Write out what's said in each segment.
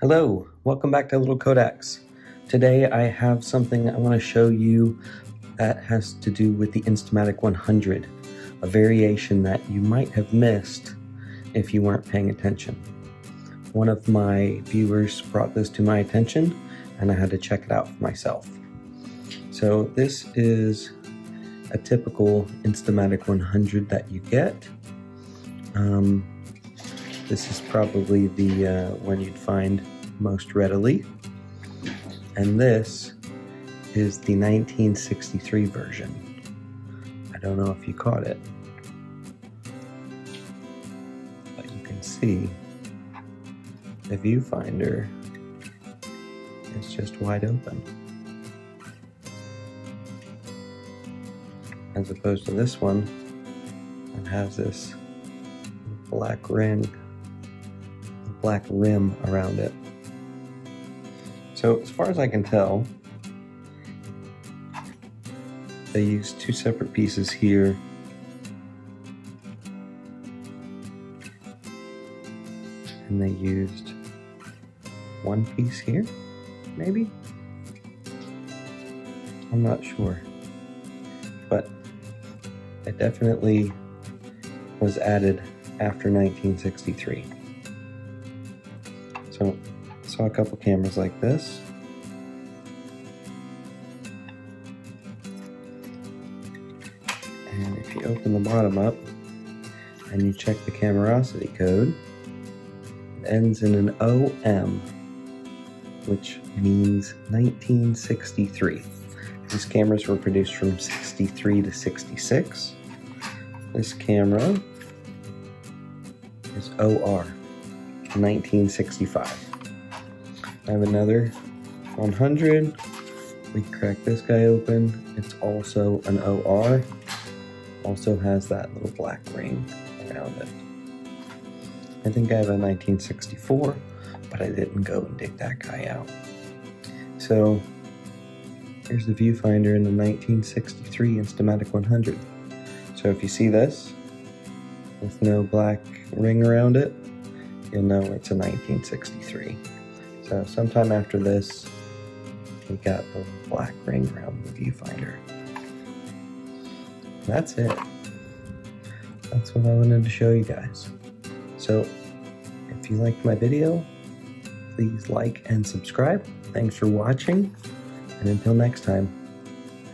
Hello, welcome back to Little Kodaks. Today I have something I want to show you that has to do with the Instamatic 100, a variation that you might have missed if you weren't paying attention. One of my viewers brought this to my attention and I had to check it out for myself. So this is a typical Instamatic 100 that you get. Um, this is probably the uh, one you'd find most readily. And this is the 1963 version. I don't know if you caught it. But you can see the viewfinder is just wide open. As opposed to this one that has this black ring black rim around it. So as far as I can tell, they used two separate pieces here. And they used one piece here, maybe? I'm not sure. But it definitely was added after 1963. So I saw a couple cameras like this. And if you open the bottom up and you check the Camerosity code, it ends in an OM, which means 1963. These cameras were produced from 63 to 66. This camera is OR. 1965. I have another 100. We crack this guy open. It's also an OR. Also has that little black ring around it. I think I have a 1964, but I didn't go and dig that guy out. So here's the viewfinder in the 1963 Instamatic 100. So if you see this, with no black ring around it, you'll know it's a 1963. So sometime after this, we got the black ring around the viewfinder. That's it. That's what I wanted to show you guys. So if you liked my video, please like and subscribe. Thanks for watching, and until next time,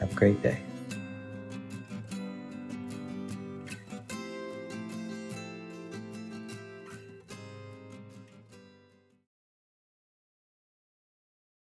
have a great day.